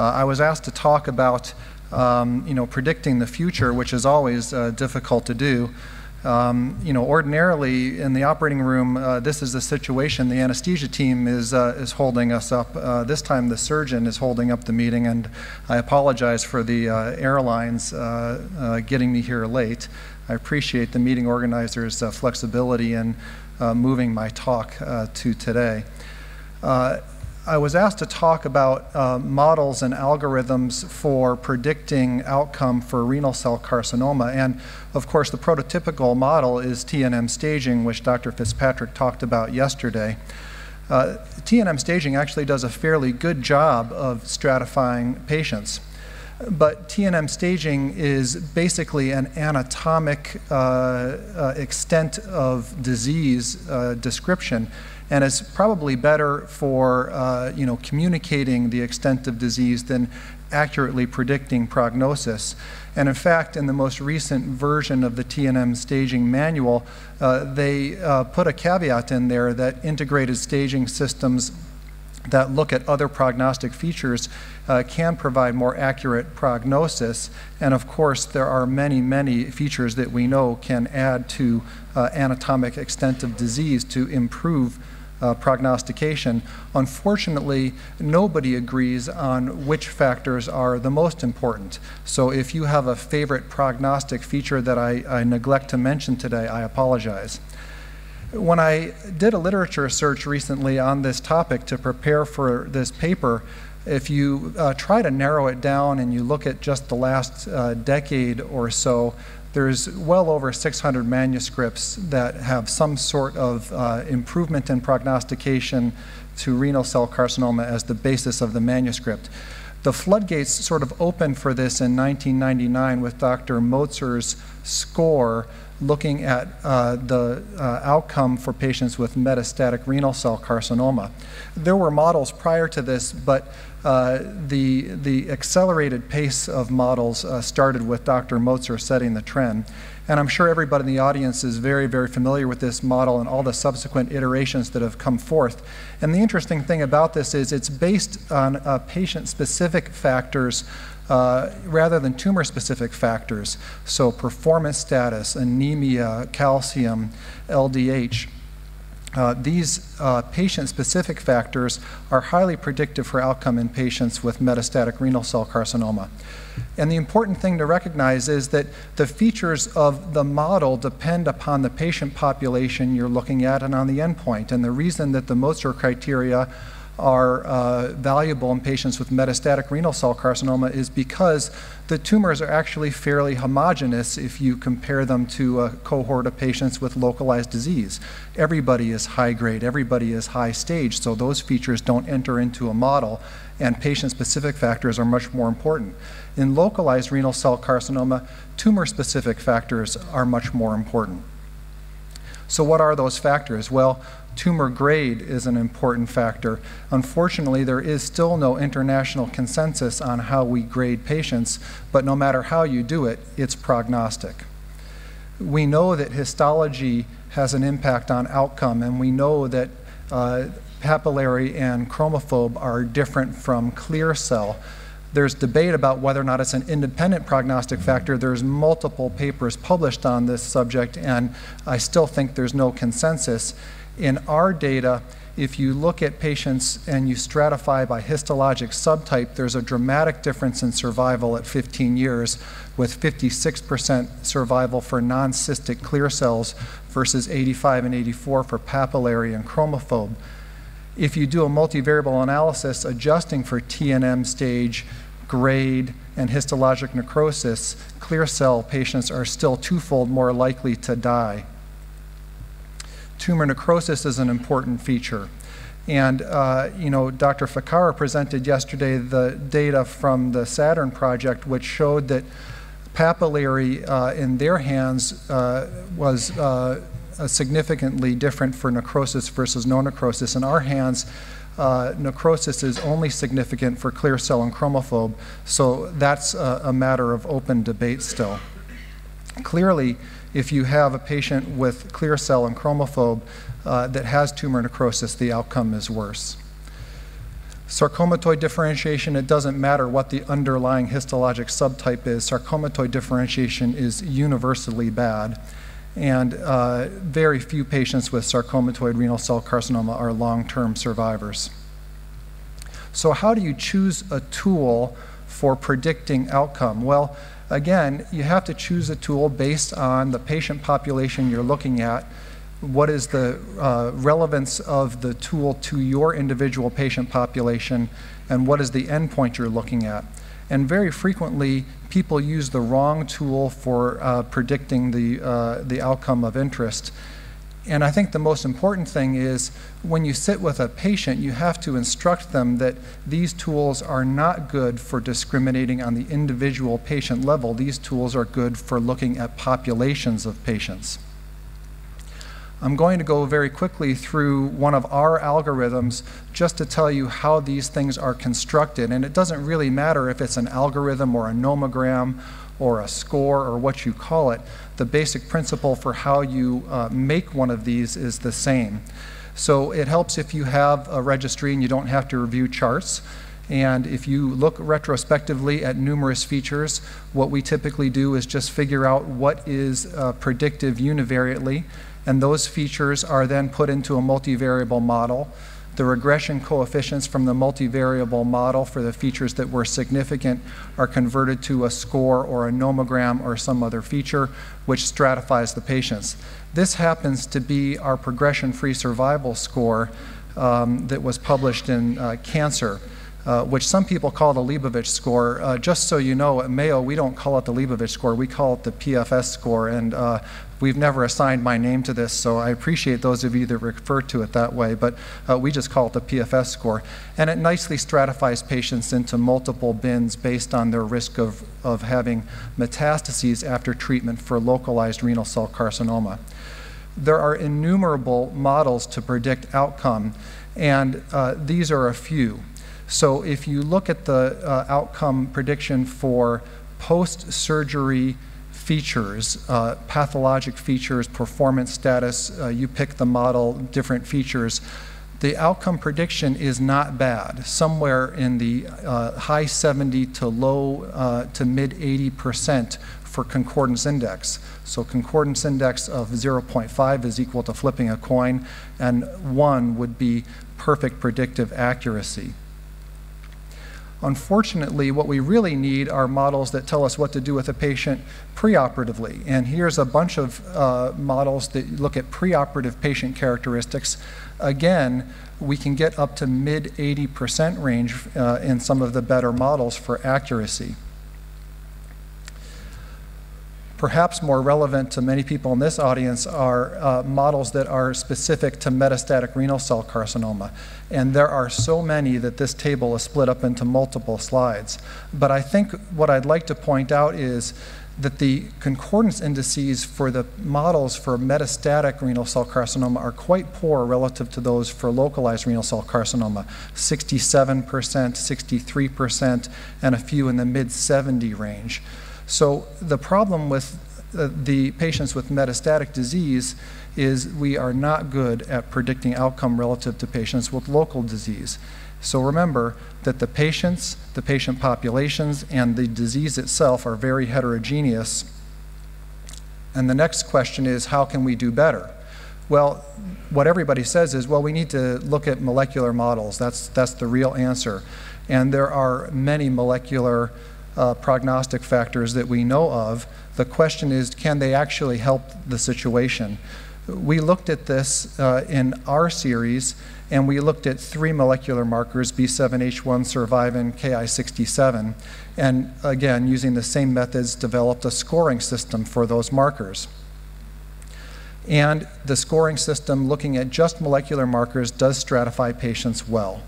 Uh, I was asked to talk about, um, you know, predicting the future, which is always uh, difficult to do. Um, you know, ordinarily in the operating room, uh, this is the situation. The anesthesia team is uh, is holding us up. Uh, this time, the surgeon is holding up the meeting, and I apologize for the uh, airlines getting me here late. I appreciate the meeting organizers' flexibility in moving my talk to today. I was asked to talk about uh, models and algorithms for predicting outcome for renal cell carcinoma. And of course, the prototypical model is TNM staging, which Dr. Fitzpatrick talked about yesterday. Uh, TNM staging actually does a fairly good job of stratifying patients. But TNM staging is basically an anatomic uh, uh extent of disease uh, description and it's probably better for uh, you know communicating the extent of disease than accurately predicting prognosis. And in fact, in the most recent version of the TNM staging manual, uh, they uh, put a caveat in there that integrated staging systems that look at other prognostic features uh, can provide more accurate prognosis. And of course, there are many, many features that we know can add to uh, anatomic extent of disease to improve uh, prognostication. Unfortunately, nobody agrees on which factors are the most important. So if you have a favorite prognostic feature that I, I neglect to mention today, I apologize. When I did a literature search recently on this topic to prepare for this paper, if you uh, try to narrow it down and you look at just the last uh, decade or so, there's well over 600 manuscripts that have some sort of uh, improvement in prognostication to renal cell carcinoma as the basis of the manuscript. The floodgates sort of opened for this in 1999 with Dr. Motzer's score looking at uh, the uh, outcome for patients with metastatic renal cell carcinoma. There were models prior to this, but the, the accelerated pace of models uh, started with Dr. Motzer setting the trend. And I'm sure everybody in the audience is very, very familiar with this model and all the subsequent iterations that have come forth. And the interesting thing about this is it's based on uh, patient-specific factors uh, rather than tumor specific factors. So, performance status, anemia, calcium, LDH. Uh, these uh, patient specific factors are highly predictive for outcome in patients with metastatic renal cell carcinoma. And the important thing to recognize is that the features of the model depend upon the patient population you're looking at and on the endpoint. And the reason that the Motzer criteria are uh, valuable in patients with metastatic renal cell carcinoma is because the tumors are actually fairly homogeneous if you compare them to a cohort of patients with localized disease. Everybody is high grade, everybody is high stage, so those features don't enter into a model, and patient specific factors are much more important. In localized renal cell carcinoma, tumor specific factors are much more important. So, what are those factors? Well, tumor grade is an important factor. Unfortunately, there is still no international consensus on how we grade patients, but no matter how you do it, it's prognostic. We know that histology has an impact on outcome, and we know that uh, papillary and chromophobe are different from clear cell. There's debate about whether or not it's an independent prognostic factor. There's multiple papers published on this subject, and I still think there's no consensus. In our data, if you look at patients and you stratify by histologic subtype, there's a dramatic difference in survival at 15 years, with 56% survival for non cystic clear cells versus 85 and 84 for papillary and chromophobe. If you do a multivariable analysis adjusting for TNM stage, grade, and histologic necrosis, clear cell patients are still twofold more likely to die tumor necrosis is an important feature. And, uh, you know, Dr. Ficarra presented yesterday the data from the Saturn project, which showed that papillary uh, in their hands uh, was uh, significantly different for necrosis versus no necrosis. In our hands, uh, necrosis is only significant for clear cell and chromophobe, so that's a, a matter of open debate still. Clearly, if you have a patient with clear cell and chromophobe uh, that has tumor necrosis, the outcome is worse. Sarcomatoid differentiation, it doesn't matter what the underlying histologic subtype is, sarcomatoid differentiation is universally bad. And uh, very few patients with sarcomatoid renal cell carcinoma are long term survivors. So, how do you choose a tool for predicting outcome? Well, again, you have to choose a tool based on the patient population you're looking at what is the uh, relevance of the tool to your individual patient population, and what is the endpoint you're looking at. And very frequently, people use the wrong tool for uh, predicting the, uh, the outcome of interest. And I think the most important thing is when you sit with a patient, you have to instruct them that these tools are not good for discriminating on the individual patient level. These tools are good for looking at populations of patients. I'm going to go very quickly through one of our algorithms just to tell you how these things are constructed. And it doesn't really matter if it's an algorithm or a nomogram or a score or what you call it. The basic principle for how you uh, make one of these is the same. So it helps if you have a registry and you don't have to review charts. And if you look retrospectively at numerous features, what we typically do is just figure out what is uh, predictive univariately and those features are then put into a multivariable model. The regression coefficients from the multivariable model for the features that were significant are converted to a score or a nomogram or some other feature which stratifies the patients. This happens to be our progression-free survival score um, that was published in uh, Cancer. Uh, which some people call the Leibovich score. Uh, just so you know, at Mayo, we don't call it the Leibovich score, we call it the PFS score. And uh, we've never assigned my name to this, so I appreciate those of you that refer to it that way, but uh, we just call it the PFS score. And it nicely stratifies patients into multiple bins based on their risk of, of having metastases after treatment for localized renal cell carcinoma. There are innumerable models to predict outcome, and uh, these are a few. So if you look at the uh, outcome prediction for post-surgery features, uh, pathologic features, performance status, uh, you pick the model, different features, the outcome prediction is not bad. Somewhere in the uh, high 70 to low uh, to mid 80% for concordance index. So concordance index of 0.5 is equal to flipping a coin, and 1 would be perfect predictive accuracy. Unfortunately, what we really need are models that tell us what to do with a patient preoperatively. And here's a bunch of uh, models that look at preoperative patient characteristics. Again, we can get up to mid 80% range uh, in some of the better models for accuracy. Perhaps more relevant to many people in this audience are uh, models that are specific to metastatic renal cell carcinoma. And there are so many that this table is split up into multiple slides. But I think what I'd like to point out is that the concordance indices for the models for metastatic renal cell carcinoma are quite poor relative to those for localized renal cell carcinoma 67%, 63%, and a few in the mid 70 range. So the problem with uh, the patients with metastatic disease is we are not good at predicting outcome relative to patients with local disease. So remember that the patients, the patient populations, and the disease itself are very heterogeneous. And the next question is how can we do better? Well, what everybody says is, well, we need to look at molecular models. That's, that's the real answer. And there are many molecular uh, prognostic factors that we know of. The question is, can they actually help the situation? We looked at this uh, in our series, and we looked at three molecular markers, B7H1, survivin, Ki67, and again, using the same methods, developed a scoring system for those markers. And the scoring system, looking at just molecular markers, does stratify patients well.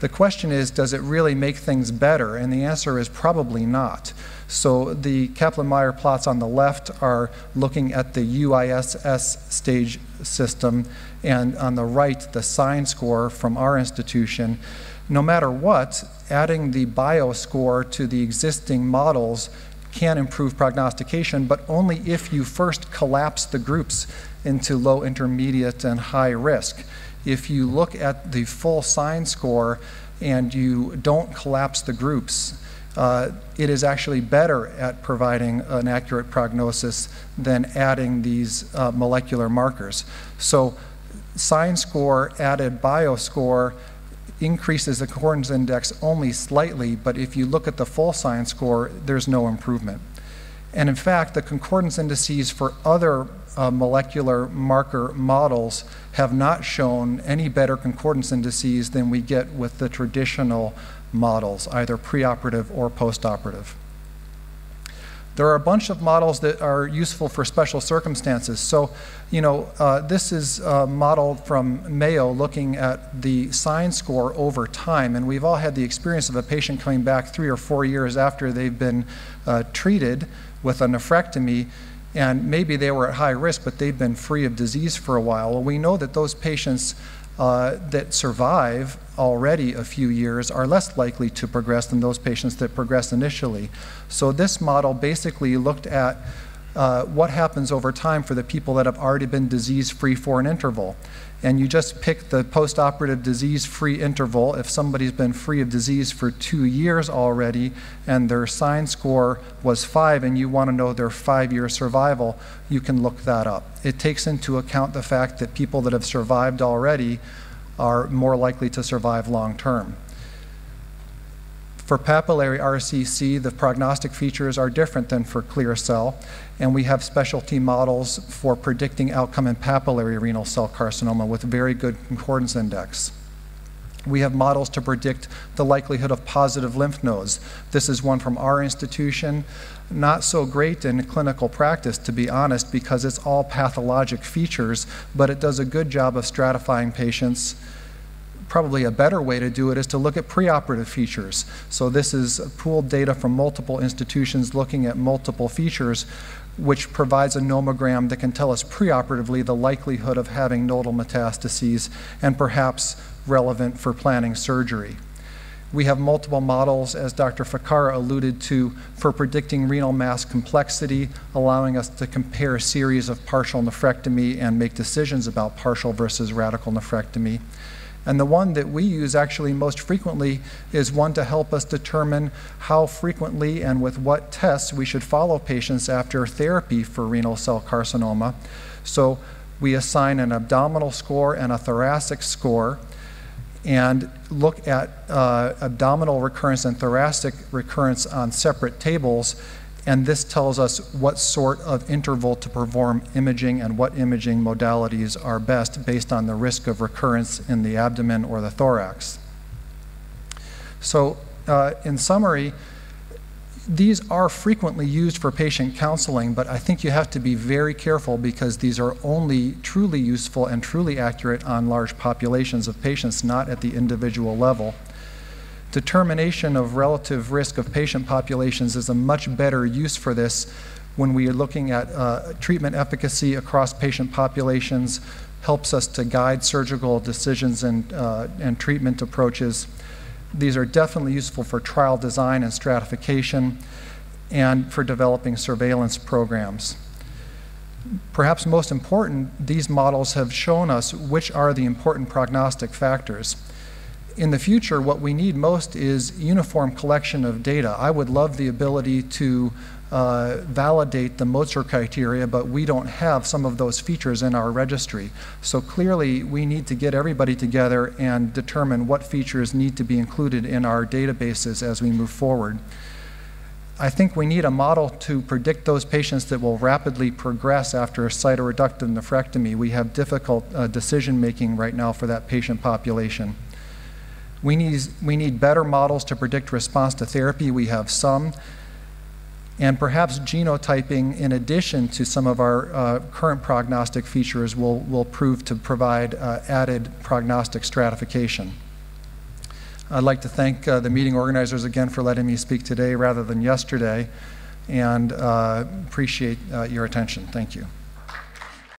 The question is, does it really make things better? And the answer is probably not. So the Kaplan-Meier plots on the left are looking at the UISS stage system, and on the right, the SSIGN score from our institution. No matter what, adding the bio score to the existing models can improve prognostication, but only if you first collapse the groups into low, intermediate, and high risk if you look at the full SSIGN score, and you don't collapse the groups, uh, it is actually better at providing an accurate prognosis than adding these uh, molecular markers. So SSIGN score added bioscore increases the concordance index only slightly, but if you look at the full SSIGN score, there's no improvement. And in fact, the concordance indices for other uh, molecular marker models have not shown any better concordance indices than we get with the traditional models, either preoperative or postoperative. There are a bunch of models that are useful for special circumstances. So, you know, uh, this is a model from Mayo looking at the SSIGN score over time. And we've all had the experience of a patient coming back three or four years after they've been uh, treated with a nephrectomy and maybe they were at high risk, but they've been free of disease for a while. Well, we know that those patients uh, that survive already a few years are less likely to progress than those patients that progress initially. So this model basically looked at uh, what happens over time for the people that have already been disease-free for an interval and you just pick the postoperative disease-free interval. If somebody's been free of disease for two years already and their SSIGN score was five and you want to know their five-year survival, you can look that up. It takes into account the fact that people that have survived already are more likely to survive long term. For papillary RCC, the prognostic features are different than for clear cell, and we have specialty models for predicting outcome in papillary renal cell carcinoma with very good concordance index. We have models to predict the likelihood of positive lymph nodes. This is one from our institution. Not so great in clinical practice, to be honest, because it's all pathologic features, but it does a good job of stratifying patients probably a better way to do it is to look at preoperative features. So this is pooled data from multiple institutions looking at multiple features, which provides a nomogram that can tell us preoperatively the likelihood of having nodal metastases and perhaps relevant for planning surgery. We have multiple models, as Dr. Ficarra alluded to, for predicting renal mass complexity, allowing us to compare a series of partial nephrectomy and make decisions about partial versus radical nephrectomy. And the one that we use actually most frequently is one to help us determine how frequently and with what tests we should follow patients after therapy for renal cell carcinoma. So we assign an abdominal score and a thoracic score and look at uh, abdominal recurrence and thoracic recurrence on separate tables and this tells us what sort of interval to perform imaging and what imaging modalities are best based on the risk of recurrence in the abdomen or the thorax. So uh, in summary, these are frequently used for patient counseling, but I think you have to be very careful because these are only truly useful and truly accurate on large populations of patients, not at the individual level determination of relative risk of patient populations is a much better use for this when we are looking at uh, treatment efficacy across patient populations, helps us to guide surgical decisions and, uh, and treatment approaches. These are definitely useful for trial design and stratification and for developing surveillance programs. Perhaps most important, these models have shown us which are the important prognostic factors in the future, what we need most is uniform collection of data. I would love the ability to uh, validate the Motzer criteria, but we don't have some of those features in our registry. So clearly, we need to get everybody together and determine what features need to be included in our databases as we move forward. I think we need a model to predict those patients that will rapidly progress after a cytoreductive nephrectomy. We have difficult uh, decision making right now for that patient population. We need, we need better models to predict response to therapy. We have some. And perhaps genotyping, in addition to some of our uh, current prognostic features, will, will prove to provide uh, added prognostic stratification. I'd like to thank uh, the meeting organizers again for letting me speak today rather than yesterday, and uh, appreciate uh, your attention. Thank you.